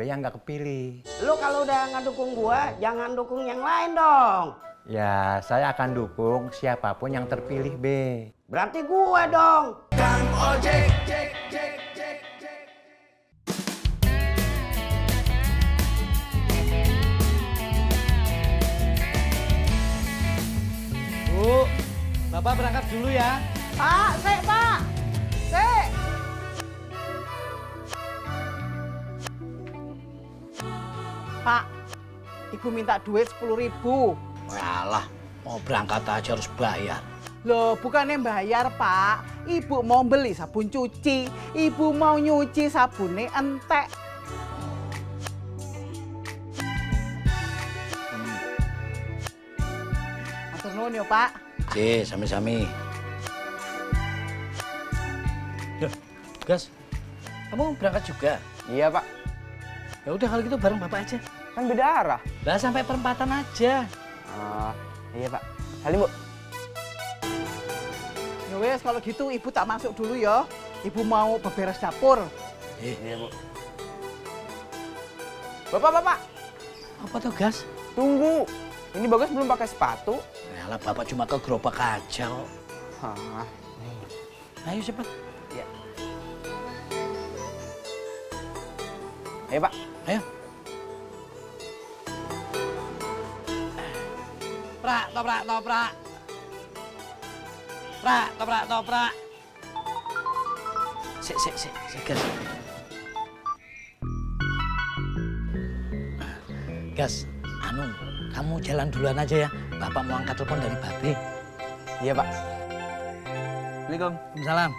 Be yang nggak kepilih. Lu kalau udah nggak dukung gua, jangan dukung yang lain dong. Ya, saya akan dukung siapa pun yang terpilih, Be. Berarti gua dong. Bu, Bapak berangkat dulu ya. Pak, sek, Pak. Pak, ibu minta duit sepuluh ribu. Walah, mau berangkat aja harus bayar. Loh, bukannya bayar, Pak. Ibu mau beli sabun cuci. Ibu mau nyuci sabunnya entek. Matur nuwun ya, Pak. Oke, sami-sami. Loh, Gas, kamu berangkat juga? Iya pak, Ya udah kalau gitu bareng Bapak aja. Kan beda arah. Lah sampai perempatan aja. Ah, iya pak. Salim bu. Ya wes, kalau gitu ibu tak masuk dulu ya. Ibu mau beberes dapur. Eh, Iya bu. Bapak bapak, apa tuh Gas? tunggu. Ini bagus belum pakai sepatu. Yalah, Bapak cuma ke gerobak aja kok. Hah, Ayo cepat. iya. Ayo pak. Ayo. Prak, toprak, toprak. Prak, toprak, toprak. Sik, sik, sik, sik, gas. Gas, anu, kamu jalan duluan aja ya. Bapak mau angkat telepon dari Babe. Iya pak. Assalamualaikum. Salam.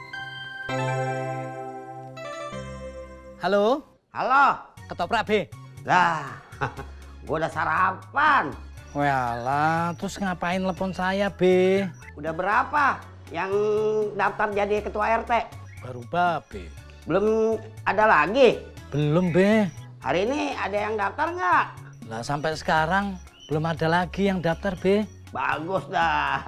Halo, Halo. ketoprak B. Lah, gua udah sarapan. Walah, terus ngapain telepon saya, B? Udah berapa yang daftar jadi ketua RT? Baru Babe. Belum ada lagi. Belum, Be. Hari ini ada yang daftar nggak? Lah sampai sekarang belum ada lagi yang daftar, Be. Bagus dah.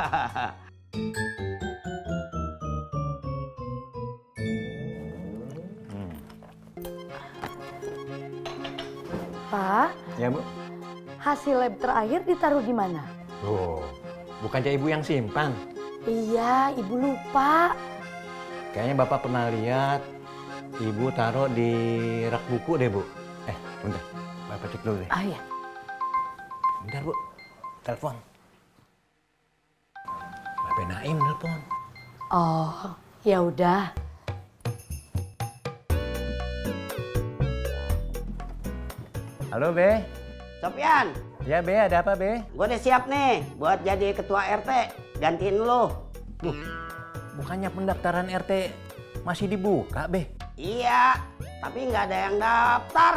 Pak, Ya, Bu. Hasil lab terakhir ditaruh di mana? Oh, bukannya Ibu yang simpan? Iya, ibu lupa. Kayaknya Bapak pernah lihat Ibu taruh di rak buku deh, Bu. Eh, bentar. Bapak cek dulu deh. Ah ya, Bentar, Bu. Telepon. Bapak Naim telepon. oh ya udah. Halo, Be. Sopian, Ya, Be, ada apa, Be? gue udah siap nih buat jadi ketua RT. Gantiin lu. Bukannya pendaftaran RT masih dibuka, Be? Iya, tapi nggak ada yang daftar.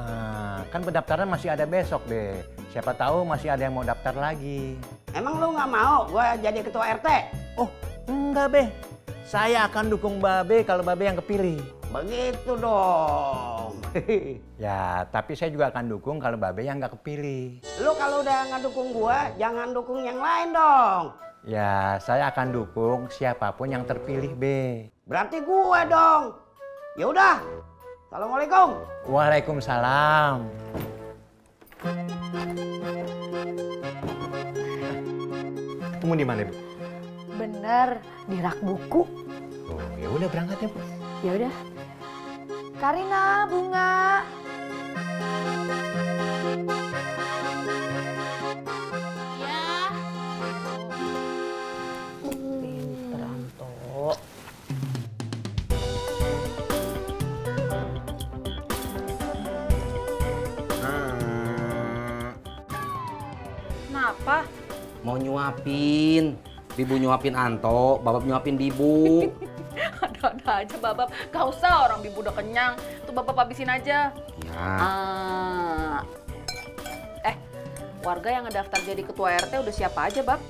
Ah, kan pendaftaran masih ada besok, Be. Siapa tahu masih ada yang mau daftar lagi. Emang lu nggak mau gue jadi ketua RT? Oh, enggak, Be. Saya akan dukung Babe kalau Babe yang kepilih. Begitu dong. Ya, tapi saya juga akan dukung kalau Babe yang nggak kepilih. lu kalau udah nggak dukung gue, jangan dukung yang lain dong. Ya, saya akan dukung siapa pun yang terpilih, Be. Berarti gue dong. Ya udah. Assalamualaikum. Waalaikumsalam. Ketemu di mana, Bu? Bener, di rak buku. Oh, ya udah berangkat ya, Bu. Ya udah. Karina, bunga. Pinter Anto. Kenapa? Mau nyuapin. Bibu nyuapin Anto, Bapak nyuapin Bibu. Ada-ada aja babab. Gak usah orang bibu udah kenyang. Tuh babab habisin aja. Ya, Ah. Eh, warga yang ngedaftar jadi ketua RT udah siapa aja, Bab?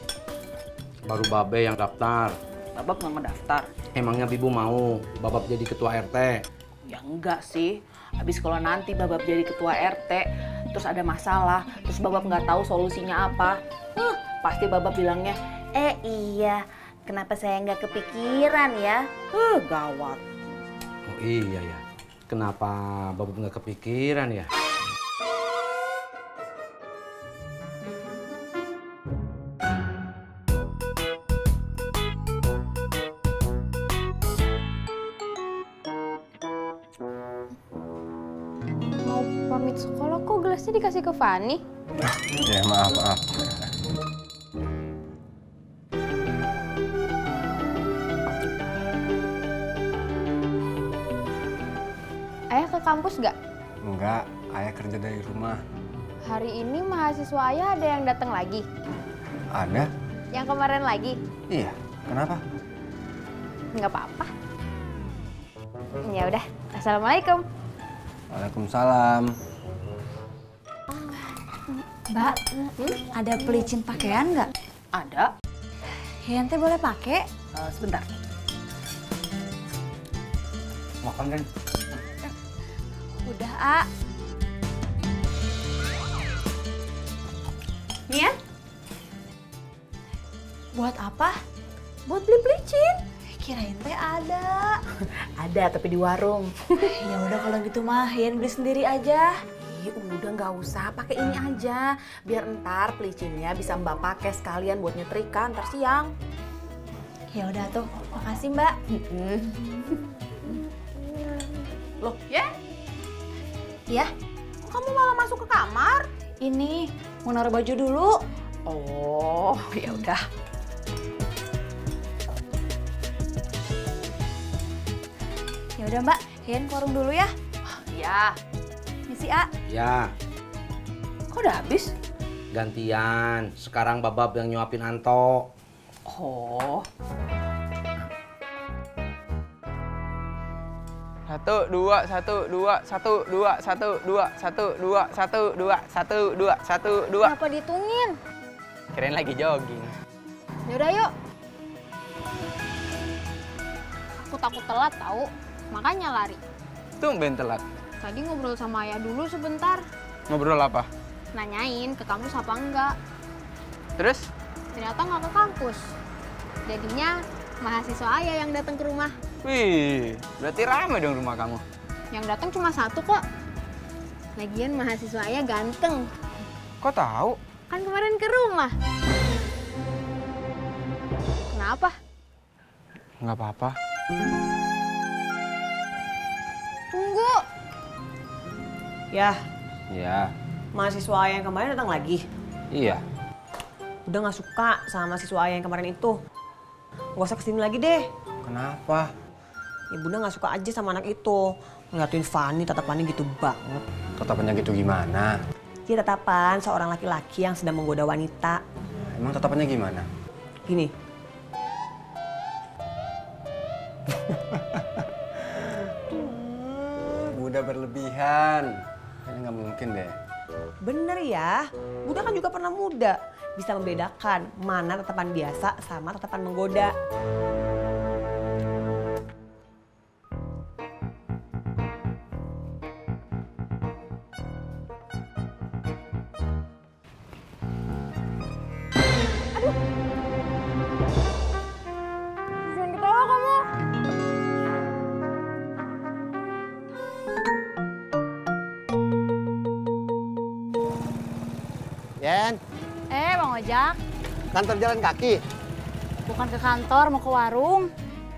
baru Babe yang daftar. Babab nggak ngedaftar. Emangnya Bibu mau Bapak jadi ketua RT? Ya enggak sih. Habis kalau nanti babab jadi ketua RT, terus ada masalah, terus babab nggak tahu solusinya apa, huh, pasti babab bilangnya, eh iya, kenapa saya nggak kepikiran ya? Huh, gawat. Oh iya ya. Kenapa Bapak nggak kepikiran ya? Mau pamit sekolah kok gelasnya dikasih ke Fani? Ya maaf maaf. Kampus nggak? Enggak, ayah kerja dari rumah. Hari ini mahasiswa ayah ada yang datang lagi. Ada? Yang kemarin lagi? Iya. Kenapa? Nggak apa-apa. Ya udah. Assalamualaikum. Waalaikumsalam. Mbak, ada pelicin pakaian nggak? Ada. Hian teh boleh pakai? Eh, sebentar. Makan kan? Udah, A. Nia? Buat apa? Buat beli pelicin. Kirain teh ada. Ada tapi di warung. ya udah kalau gitu mah Hian beli sendiri aja. Ih, udah nggak usah, pakai ini aja. Biar ntar pelicinnya bisa mbak pakai sekalian buat nyetrika ntar siang. Ya udah tuh, makasih Mbak. Loh, ya? Ya, Kok kamu malah masuk ke kamar? ini mau naruh baju dulu. Oh, ya udah. Ya udah Mbak, Hian ke warung dulu ya. Ya, Misi A. Ya, kok udah habis? gantian. Sekarang Babab yang nyuapin Anto. Oh, Satu, dua, satu, dua, satu, dua, satu, dua, satu, dua, satu, dua, satu, dua, satu, dua. Kenapa ditungin? Kirain lagi jogging. Yaudah yuk. Aku takut telat tahu, makanya lari. Tumben telat. Tadi ngobrol sama ayah dulu sebentar, Ngobrol apa? nanyain ke kampus apa enggak. Terus? Ternyata nggak ke kampus. Jadinya mahasiswa ayah yang datang ke rumah. Wih, berarti rame dong rumah kamu. Yang datang cuma satu kok. Lagian mahasiswa ayah ganteng. Kok tahu? Kan kemarin ke rumah. Kenapa? Nggak apa-apa. Tunggu. Ya, Ya, mahasiswa ayah yang kemarin datang lagi. iya. Udah nggak suka sama mahasiswa ayah yang kemarin itu. Gak usah ke sini lagi deh. Kenapa? Ya bunda nggak suka aja sama anak itu. Ngeliatin Fanny tatapannya gitu banget. Tatapannya gitu gimana? Dia tatapan seorang laki-laki yang sedang menggoda wanita. Emang tatapannya gimana? Gini, Udah berlebihan. Kayaknya nggak mungkin deh. bener ya. Bunda kan juga pernah muda. Bisa membedakan mana tatapan biasa sama tatapan menggoda. Yen, Eh, Bang Ojak, kantor jalan kaki. bukan ke kantor, mau ke warung.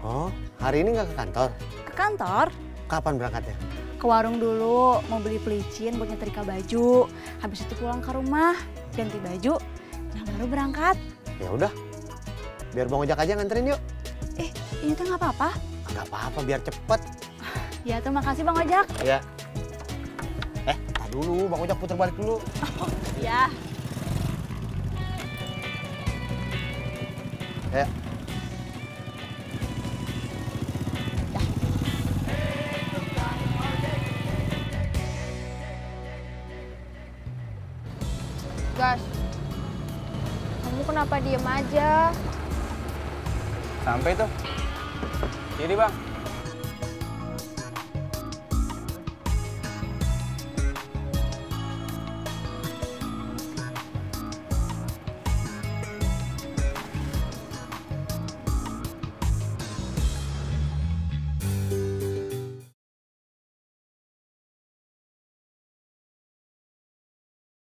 Oh, hari ini nggak ke kantor? Ke kantor? Kapan berangkatnya? Ke warung dulu, mau beli pelicin buat nyetrika baju. Habis itu pulang ke rumah, ganti baju, nah baru berangkat. Ya udah, biar Bang Ojak aja nganterin yuk. Eh, ini tuh nggak apa-apa. Nggak apa-apa, biar cepet. Ya, terima kasih Bang Ojak. Ya. Eh, tar dulu, Bang Ojak putar balik dulu. Ya. Ya. Diem aja? Sampai tuh. Jadi bang,